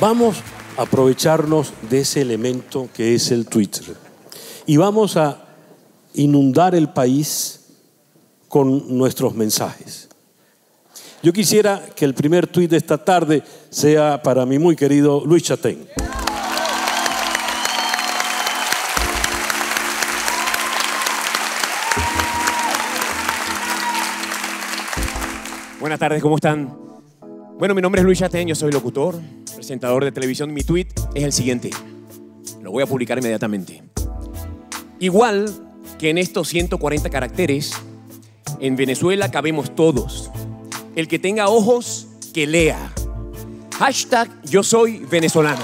Vamos a aprovecharnos de ese elemento que es el Twitter y vamos a inundar el país con nuestros mensajes. Yo quisiera que el primer tuit de esta tarde sea para mi muy querido Luis Chatén. Buenas tardes, ¿cómo están? Bueno, mi nombre es Luis Chatén, yo soy locutor, presentador de televisión. Mi tweet es el siguiente. Lo voy a publicar inmediatamente. Igual que en estos 140 caracteres, en Venezuela cabemos todos. El que tenga ojos, que lea. Hashtag yo soy venezolano.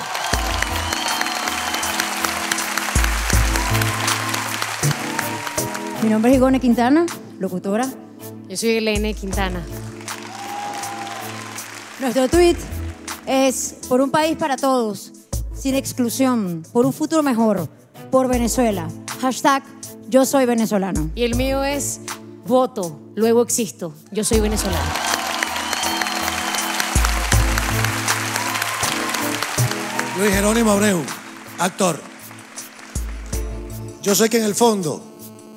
Mi nombre es Igone Quintana, locutora. Yo soy Elena Quintana. Nuestro tweet es por un país para todos, sin exclusión, por un futuro mejor, por Venezuela. Hashtag yo soy venezolano. Y el mío es voto, luego existo. Yo soy venezolano. Luis Jerónimo Abreu, actor. Yo sé que en el fondo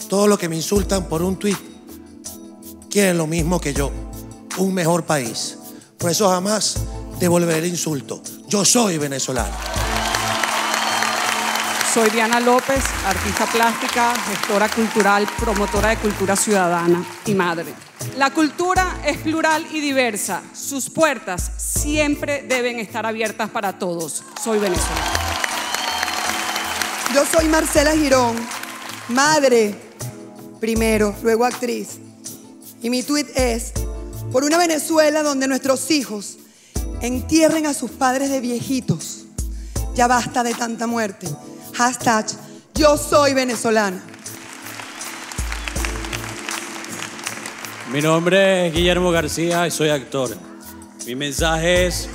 todos los que me insultan por un tuit quieren lo mismo que yo, un mejor país. Por eso jamás devolveré el insulto. Yo soy venezolano. Soy Diana López, artista plástica, gestora cultural, promotora de cultura ciudadana y madre. La cultura es plural y diversa. Sus puertas siempre deben estar abiertas para todos. Soy venezolana. Yo soy Marcela Girón, madre primero, luego actriz. Y mi tweet es, por una Venezuela donde nuestros hijos entierren a sus padres de viejitos. Ya basta de tanta muerte. Hashtag, yo soy venezolana. Mi nombre es Guillermo García y soy actor. Mi mensaje es,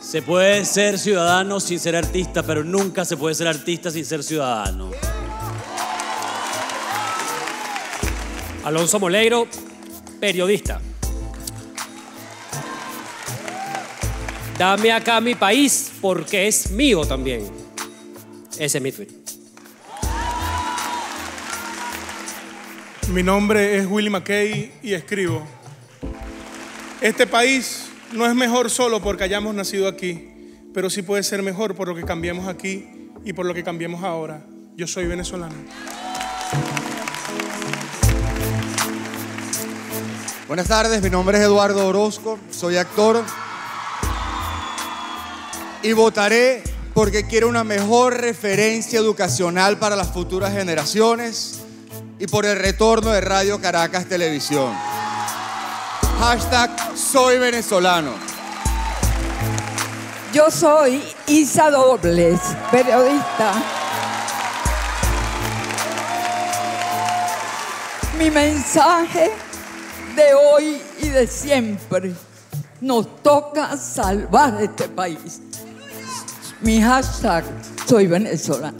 se puede ser ciudadano sin ser artista, pero nunca se puede ser artista sin ser ciudadano. Alonso Moleiro, periodista. Dame acá mi país porque es mío también. Ese es mi tweet. Mi nombre es Willy McKay y escribo. Este país no es mejor solo porque hayamos nacido aquí, pero sí puede ser mejor por lo que cambiamos aquí y por lo que cambiemos ahora. Yo soy venezolano. Buenas tardes, mi nombre es Eduardo Orozco, soy actor y votaré porque quiero una mejor referencia educacional para las futuras generaciones y por el retorno de Radio Caracas Televisión. Hashtag soy venezolano. Yo soy Isa Dobles, periodista. Mi mensaje de hoy y de siempre nos toca salvar este país. Mi hashtag soy venezolana.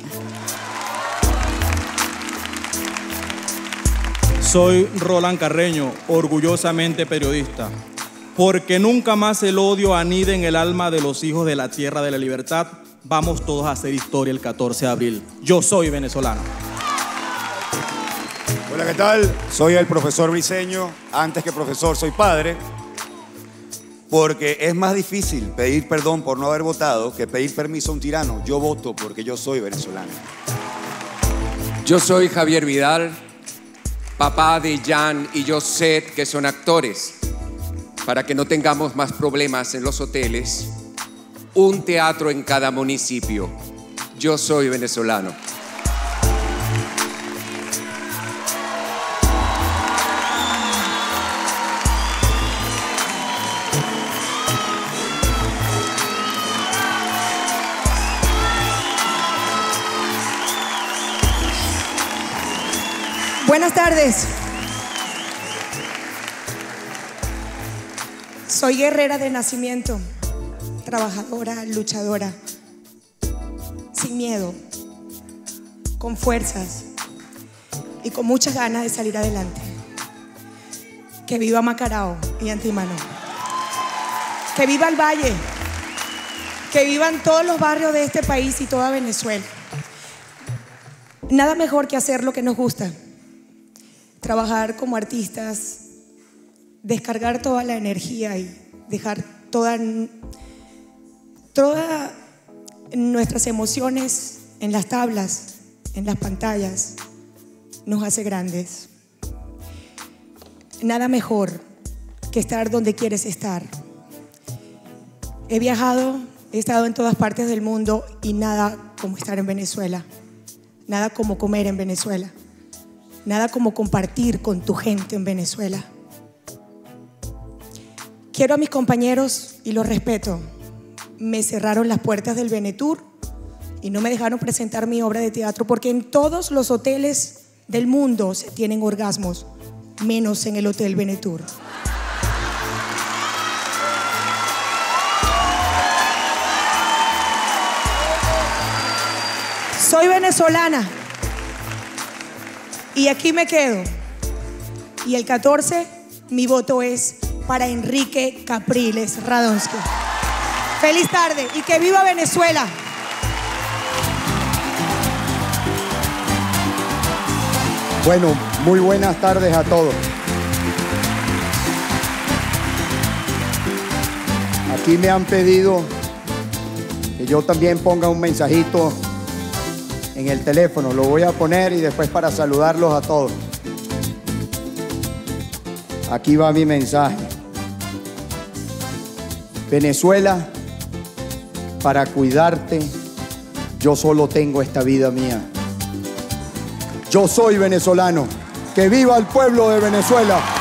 Soy Roland Carreño, orgullosamente periodista. Porque nunca más el odio anide en el alma de los hijos de la tierra de la libertad, vamos todos a hacer historia el 14 de abril. Yo soy venezolano. Hola, ¿qué tal? Soy el profesor Briseño. Antes que profesor, soy padre. Porque es más difícil pedir perdón por no haber votado que pedir permiso a un tirano. Yo voto porque yo soy venezolano. Yo soy Javier Vidal, papá de Jan y Josette, que son actores. Para que no tengamos más problemas en los hoteles, un teatro en cada municipio. Yo soy venezolano. Buenas tardes. Soy guerrera de nacimiento, trabajadora, luchadora, sin miedo, con fuerzas y con muchas ganas de salir adelante. Que viva Macarao y Antimano. Que viva el Valle. que vivan todos los barrios de este país y toda Venezuela. Nada mejor que hacer lo que nos gusta. Trabajar como artistas, descargar toda la energía y dejar toda, todas nuestras emociones en las tablas, en las pantallas, nos hace grandes. Nada mejor que estar donde quieres estar. He viajado, he estado en todas partes del mundo y nada como estar en Venezuela. Nada como comer en Venezuela. Nada como compartir con tu gente en Venezuela. Quiero a mis compañeros y los respeto. Me cerraron las puertas del Benetur y no me dejaron presentar mi obra de teatro porque en todos los hoteles del mundo se tienen orgasmos, menos en el Hotel Benetur. Soy venezolana y aquí me quedo. Y el 14 mi voto es para Enrique Capriles Radonsky. Feliz tarde y que viva Venezuela. Bueno, muy buenas tardes a todos. Aquí me han pedido que yo también ponga un mensajito en el teléfono. Lo voy a poner y después para saludarlos a todos. Aquí va mi mensaje. Venezuela, para cuidarte, yo solo tengo esta vida mía. Yo soy venezolano. Que viva el pueblo de Venezuela.